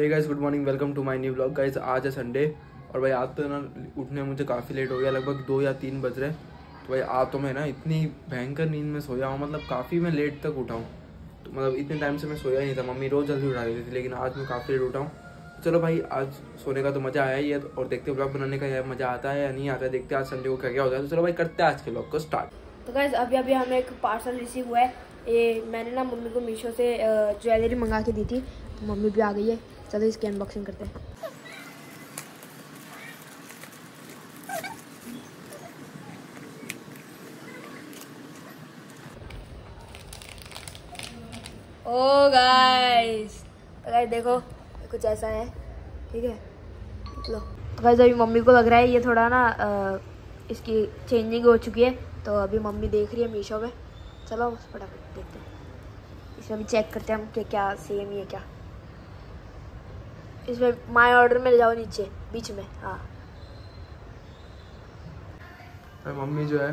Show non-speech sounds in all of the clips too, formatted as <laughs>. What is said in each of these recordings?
Hey guys good morning welcome to my new blog guys आज है Sunday और भाई आज तो ना उठने मुझे काफ़ी लेट हो गया, लगभग दो या तीन बज रहे तो भाई आज तो मैं ना इतनी भयंकर नींद में सोया हूँ मतलब काफ़ी मैं लेट तक उठा हूँ। तो मतलब इतने टाइम से मैं सोया नहीं था, मम्मी रोज़ जल्दी उठा देती थी, लेकिन आज मैं काफ़ी लेट उठा हूँ। तो चलो भाई, आज सोने का तो मज़ा आया ही है और देखते ब्लॉग बनाने का या मज़ा आता है या नहीं आता है, देखते आज संडे को क्या क्या होता है। तो चलो भाई, करते हैं आज के ब्लॉग को स्टार्ट तो गाइज़ अभी अभी हमें एक पार्सल रिसीव हुआ है। ये मैंने ना मम्मी को मीशो से ज्वेलरी मंगा के दी थी। तो मम्मी भी आ गई है। चलो इसकी अनबॉक्सिंग करते हैं। ओ गाइस गाइस देखो कुछ ऐसा है ठीक है? लो। तो गाइस अभी मम्मी को लग रहा है ये थोड़ा ना अ, इसकी चेंजिंग हो चुकी है तो अभी मम्मी देख रही है मीशो पे चलो फटाफट देखते हैं। इसमें भी चेक करते हैं हम कि क्या सेम ही है क्या। इसमें माय ऑर्डर में ले जाओ नीचे बीच में हाँ। मम्मी जो है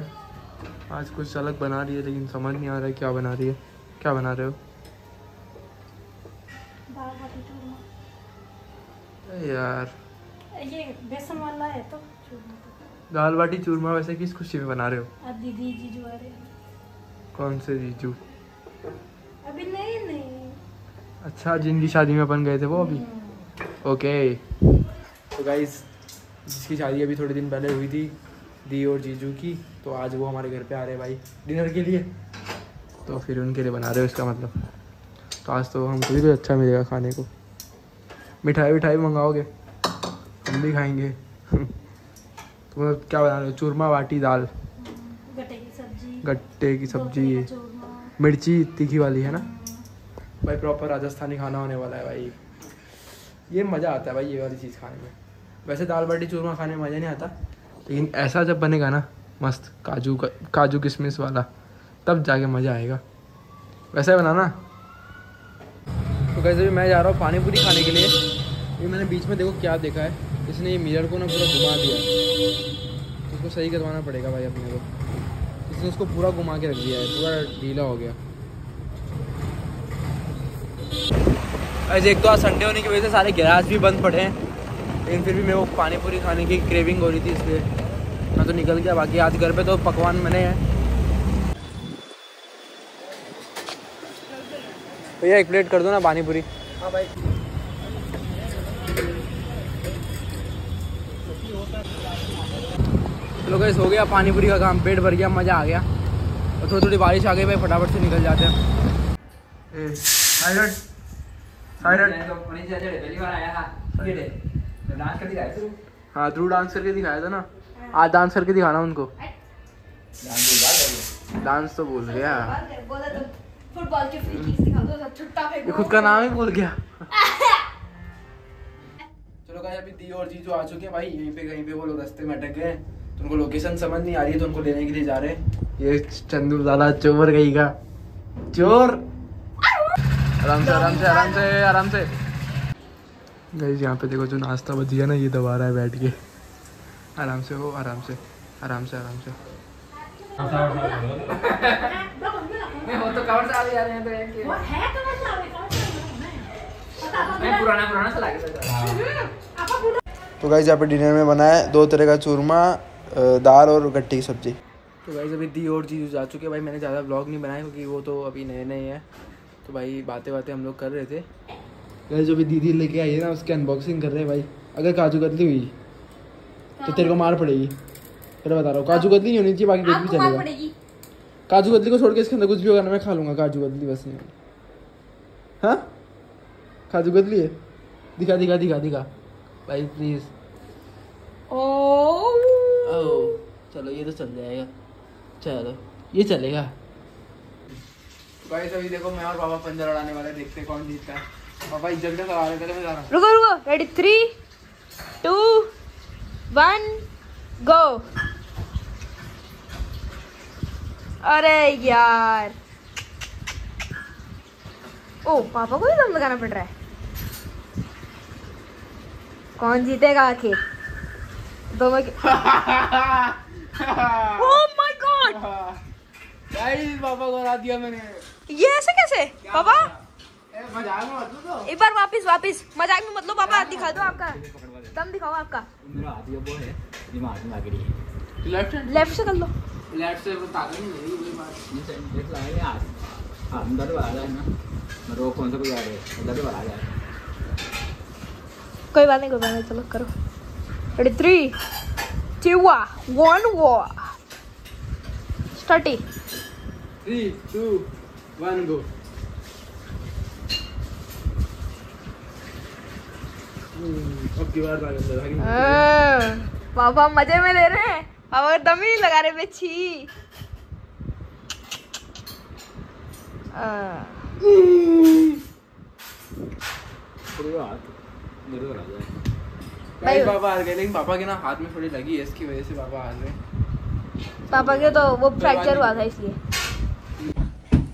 आज कुछ अलग बना रही है लेकिन समझ नहीं आ रहा है क्या बना रही है। क्या बना रहे हो? यार। ये बेसन वाला है तो। दाल बाटी चूरमा वैसे किस खुशी में बना रहे हो? दीदी जीजू आ रहे हैं। कौन से जीजू? अभी नहीं नहीं अच्छा जिनकी शादी में अपन गए थे वो अभी? हम्म। ओके तो गाइज़ जिसकी शादी अभी थोड़े दिन पहले हुई थी दी और जीजू की तो आज वो हमारे घर पे आ रहे हैं भाई डिनर के लिए। तो फिर उनके लिए बना रहे हो इसका मतलब। तो आज तो हमको भी तो अच्छा मिलेगा खाने को। मिठाई विठाई मंगाओगे? हम भी खाएँगे। <laughs> तो मतलब क्या बना रहे हो? चूरमा बाटी दाल? गट्टे की सब्ज़ी। गट्टे की सब्ज़ी। गोभी का चूरमा। मिर्ची तीखी वाली है ना? भाई प्रॉपर राजस्थानी खाना होने वाला है भाई। ये मज़ा आता है भाई ये वाली चीज़ खाने में। वैसे दाल बाटी चूरमा खाने में मज़ा नहीं आता, लेकिन ऐसा जब बनेगा ना, मस्त काजू का, काजू किशमिश वाला, तब जाके मज़ा आएगा। वैसे बनाना तो कैसे भी मैं जा रहा हूँ पानी पूरी खाने के लिए। ये मैंने बीच में देखो क्या देखा है। इसने ये मिरर को ना पूरा घुमा दिया तो उसको सही करवाना पड़ेगा भाई अपने को। इसने उसको पूरा घुमा के रख दिया है, पूरा ढीला हो गया। ऐसे एक तो आज संडे होने की वजह से सारे गैराज भी बंद पड़े हैं। लेकिन फिर भी मेरे को पानी पूरी खाने की क्रेविंग हो रही थी इसलिए मैं तो निकल गया। बाकी आज घर पे तो पकवान बने हैं। भैया एक प्लेट कर दो ना पानी पूरी। हाँ भाई। चलो गैस हो गया पानी पूरी का काम। पेट भर गया मज़ा आ गया। और थोड़ी थोड़ी बारिश आ गई भाई फटाफट से निकल जाते हैं। हाँ ध्रुव डांस करके दिखाया था ना आज डांस करके दिखाना उनको डांस तो भूल गया बोला तो फुटबॉल के फ्री किक्स दिखा दो छुट्टा ये खुद का नाम ही भूल गया चलो गाइस अभी दी और जीजू आ चुके हैं भाई यहीं पे कहीं पे वो लोग रास्ते में अटक गए तो उनको लोकेशन समझ नहीं आ रही है तो उनको लेने के लिए जा रहे हैं ये चंदू दादा चोर गई का चोर आराम से आराम से आराम से आराम से। गाइस यहाँ पे देखो जो नाश्ता बच गया ना ये दबा रहा है बैठ के। आराम से हो आराम से आराम से आराम से। तो है? पता तो बुढ़ा तो गाइस यहाँ पे डिनर में बना है दो तरह का चूरमा दाल और गट्टी की सब्ज़ी। तो गाइस अभी दी और चीज़ जा चुके हैं। भाई मैंने ज़्यादा ब्लॉग नहीं बनाया क्योंकि वो तो अभी नए नए हैं। तो भाई बातें बातें हम लोग कर रहे थे। गाइस जो भी दीदी लेके आई है ना उसकी अनबॉक्सिंग कर रहे हैं भाई। अगर काजू कतली हुई तो तेरे को मार पड़ेगी। फिर बता रहा हूँ काजू कतली नहीं होनी चाहिए बाकी कुछ भी चलेगा। काजू कतली को छोड़ के इसके अंदर कुछ भी होगा ना मैं खा लूँगा काजू कतली बस नहीं हाँ? काजू कतली है? दिखा दिखा दिखा दिखा। भाई प्लीज़ ओ। ओह चलो ये तो चल जाएगा। चलो ये चलेगा। गाइस अभी देखो मैं और पापा पंजा लड़ाने वाले हैं, देखते कौन जीतता है। पापा इज़्ज़त का सवाल है मैं जा रहा हूँ। रुको रुको ready three two one go अरे यार। ओ पापा को ही दम लगाना पड़ रहा है। कौन जीतेगा आखिर? दोनों के ओह माय गॉड गाइस पापा को हरा दिया मैंने। ये ऐसे कैसे? पापा? ए मज़ाक में मत लो एक बार वापस वापस। मज़ाक में मतलब पापा हाथ दिखा दो आपका। दम दिखाओ आपका। मेरा हाथ ये वो है दिमाग में लग रही है। लेफ़्ट से कर लो। लेफ़्ट से अंदर वाला है ना। रोक कौन सा कोई आ रहा है? वाला है। कोई बात नहीं कोई बात नहीं चलो करो। रेडी थ्री टू वन वो start three two one go अब की बार ताकत लगा पापा मज़े में ले रहे हैं। पापा दम ही लगा रहे बे छी। हाँ, पूरे हाथ मेरे को आ जाए। भाई पापा हार गए लेकिन पापा के ना हाथ में थोड़ी लगी है इसकी वजह से पापा हार गए। पापा के तो वो फ्रैक्चर हुआ था इसलिए।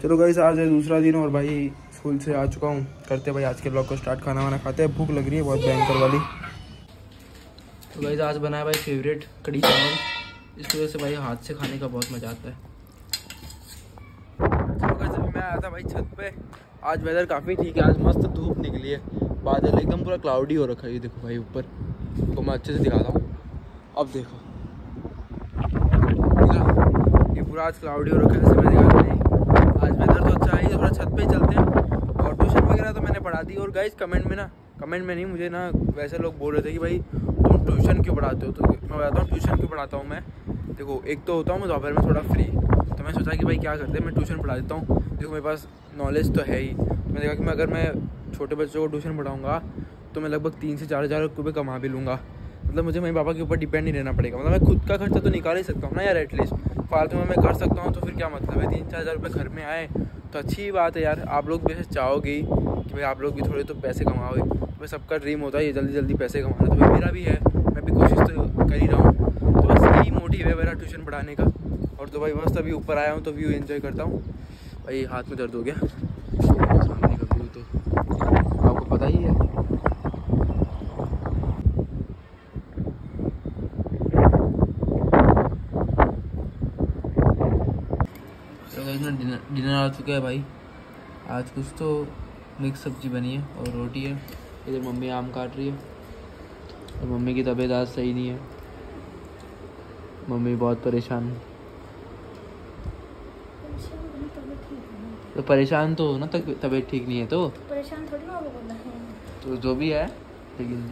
चलो गाइस आज है दूसरा दिन और भाई स्कूल से आ चुका हूँ। करते भाई आज के ब्लॉग को स्टार्ट खाना वाना खाते हैं। भूख लग रही है बहुत भयंकर वाली। तो गाइस आज बनाया भाई फेवरेट कड़ी चावल। इस वजह से भाई हाथ से खाने का बहुत मज़ा आता है। मैं आया था भाई छत पे। आज वेदर काफ़ी ठीक है आज मस्त धूप निकली है। बादल एकदम पूरा क्लाउडी हो रखा है ये देखो भाई ऊपर। तो मैं अच्छे से दिखाता हूँ। अब देखो। ये पूरा आज क्लाउडी हो रखा है ऐसे मैं दिखा नहीं आज वेदर तो अच्छा है थोड़ा छत पे ही चलते हैं। और ट्यूशन वगैरह तो मैंने पढ़ा दी, और गाइज़ कमेंट में ना कमेंट में नहीं, मुझे ना वैसे लोग बोल रहे थे कि भाई, तुम ट्यूशन क्यों पढ़ाते हो? तो मैं बताता हूँ, ट्यूशन क्यों पढ़ाता हूँ मैं। देखो, एक तो होता हूँ मैं दोपहर में थोड़ा फ्री तो मैं सोचा कि भाई, क्या करते हैं, मैं ट्यूशन पढ़ा देता हूँ। देखो, मेरे पास नॉलेज तो है ही। तो मैंने देखा कि मैं, अगर मैं छोटे बच्चों को ट्यूशन पढ़ाऊँगा तो मैं लगभग तीन से चार हज़ार रुपये कमा भी लूँगा। मतलब मुझे मेरे पापा के ऊपर डिपेंड नहीं रहना पड़ेगा। मतलब मैं खुद का खर्चा तो निकाल ही सकता हूँ ना यार एटलीस्ट फालतू में मैं कर सकता हूँ तो फिर क्या मतलब है? तीन चार हज़ार रुपये घर में आए तो अच्छी बात है यार। आप लोग वैसे चाहोगे कि भाई आप लोग भी थोड़े तो पैसे कमाओगे भाई सबका ड्रीम होता है, ये जल्दी जल्दी पैसे कमाना। तो भाई मेरा भी है, मैं भी कोशिश तो कर ही रहा हूँ। तो बस यही मोटिव है मेरा ट्यूशन पढ़ाने का। और तो भाई मस्त, अभी ऊपर आया हूँ तो व्यू एंजॉय करता हूँ। भाई हाथ में दर्द हो गया। सामने का व्यू तो आपको पता ही है तो गाइस ना डिनर डिनर आ चुका है भाई। आज कुछ तो मिक्स सब्ज़ी बनी है और रोटी है। इधर मम्मी आम काट रही है। और मम्मी की तबीयत आज सही नहीं है। मम्मी बहुत परेशान है। तो परेशान तो हो ना तक तबीयत ठीक नहीं है तो? परेशान थोड़ी ना बोलना है तो जो भी है लेकिन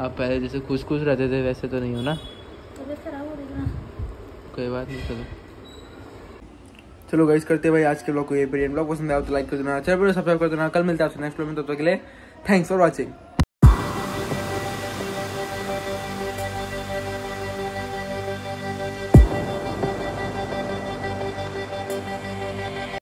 आप पहले जैसे खुश खुश रहते थे वैसे तो नहीं हो ना? तबीयत खराब हो रही है कोई बात नहीं चलो। चलो गाइस करते भाई आज के ब्लॉग को ये ब्लॉग पसंद आया तो लाइक कर देना चैनल पर सब्सक्राइब कर देना। कल मिलते हैं आपसे नेक्स्ट ब्लॉग में, तब तक के लिए थैंक्स फॉर वॉचिंग